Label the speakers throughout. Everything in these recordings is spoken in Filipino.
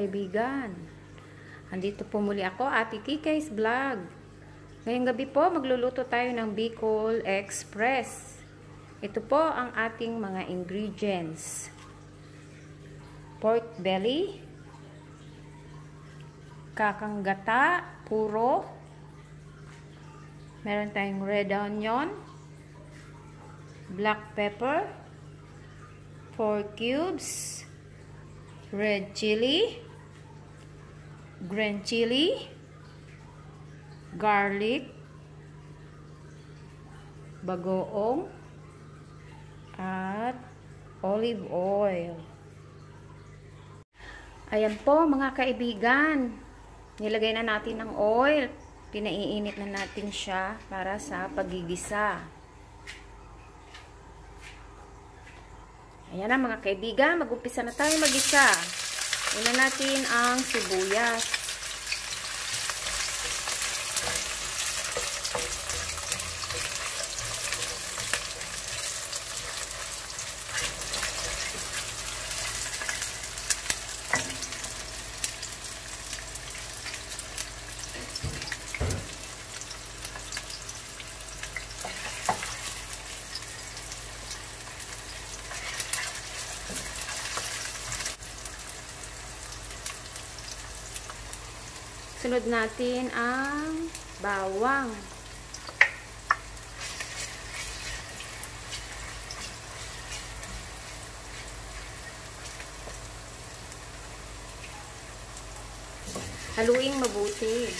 Speaker 1: kaibigan. Andito po muli ako, Ate Kikay's Vlog. Ngayong gabi po, magluluto tayo ng Bicol Express. Ito po ang ating mga ingredients. Pork belly, kakanggata, puro, meron tayong red onion, black pepper, 4 cubes, red chili, green chili, garlic, bagoong, at olive oil. Ayan po mga kaibigan, nilagay na natin ng oil. Pinaiinit na natin siya para sa pagigisa. Ayan na mga kaibigan, mag-umpisa na tayo mag-isa. Una natin ang sibuyas. Sunod natin ang bawang. Haluing mabuti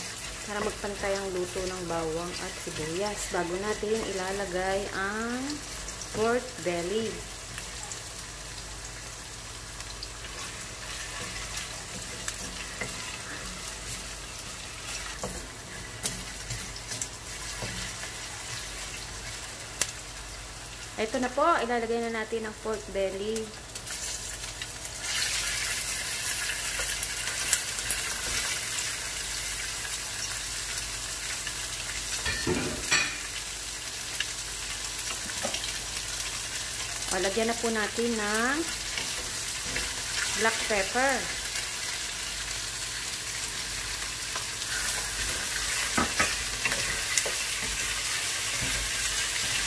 Speaker 1: para magpantay ang luto ng bawang at sibuyas bago natin ilalagay ang pork belly. Ito na po, ilalagay na natin ang pork belly. O, lagyan na po natin ng black pepper.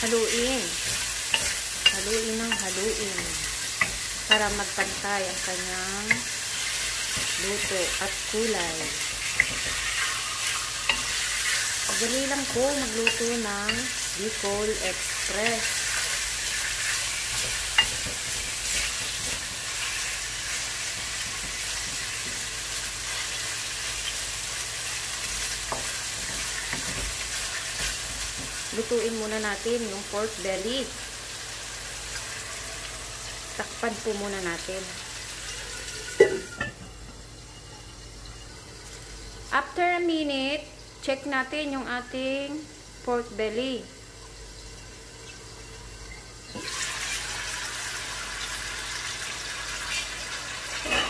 Speaker 1: Haluin. Haluin ng haluin para magpantay ang kanyang luto at kulay. Madali lang po magluto ng Bicol Express. Lutuin muna natin yung pork belly. Takpan po muna natin. After a minute, check natin yung ating pork belly.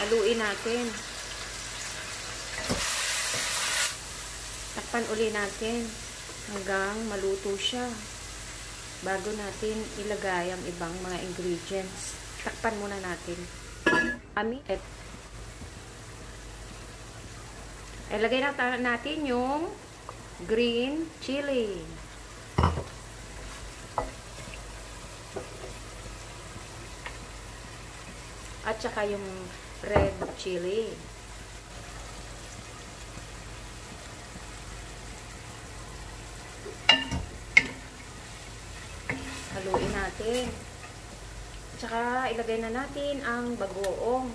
Speaker 1: Haluin natin. Takpan uli natin hanggang maluto siya bago natin ilagay ang ibang mga ingredients. Takpan muna natin. Ami, et. Ilagay na natin yung green chili. At saka yung red chili. Haluin natin. Tsaka, ilagay na natin ang bagoong.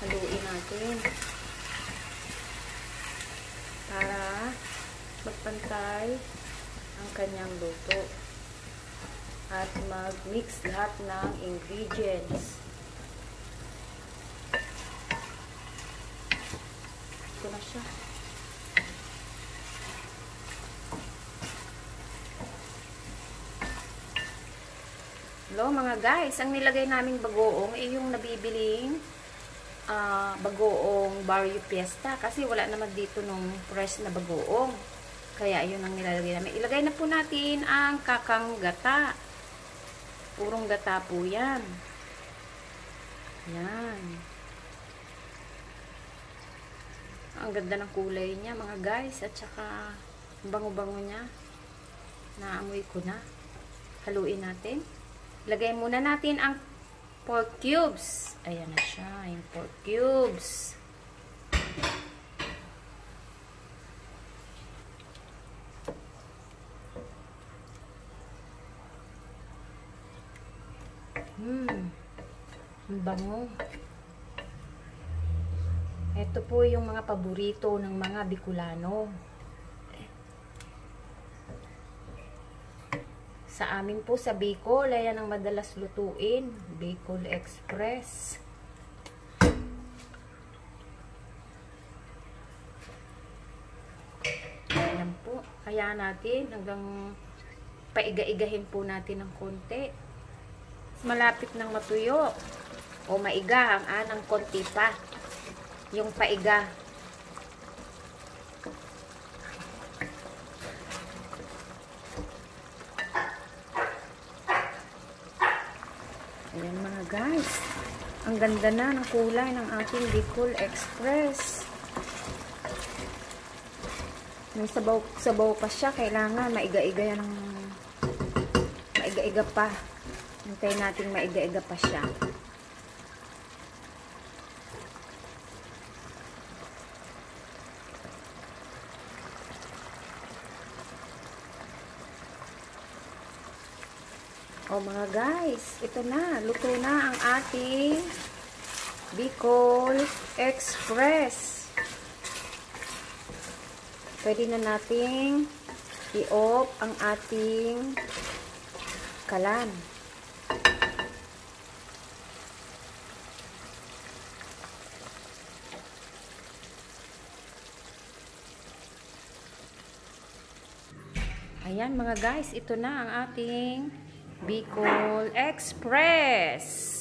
Speaker 1: Haluin natin. Para magpantay ang kanyang luto. At mag-mix lahat ng ingredients. ko na siya. Hello mga guys, ang nilagay naming bagoong ay yung nabibiling ah, bagoong Barrio Fiesta kasi wala naman dito nung fresh na bagoong. Kaya yun ang nilalagay namin. Ilagay na po natin ang kakang gata. Purong gata po yan. Yan. Ang ganda ng kulay niya mga guys. At saka ang bango-bango niya. Naamoy ko na. Haluin natin. Lagay muna natin ang pork cubes. Ayan na siya. Yung pork cubes. Hmm. Ang bango. Ito po yung mga paborito ng mga Bicolano. Sa amin po sa Bicol, ayan ang madalas lutuin. Bicol Express. Ayan po. Kaya natin hanggang paiga-igahin po natin ng konti. Malapit nang matuyo. O maiga ang anang konti pa. Yung paiga. Ayan mga guys. Ang ganda na ng kulay ng ating Bicol Express. May sabaw, sabaw pa siya. Kailangan maiga-iga yan maiga-iga pa. Hintayin natin maiga-iga pa siya. O mga guys, ito na. Luto na ang ating Bicol Express. Pwede na nating i-off ang ating kalan. Ayan mga guys, ito na ang ating Bicol Express.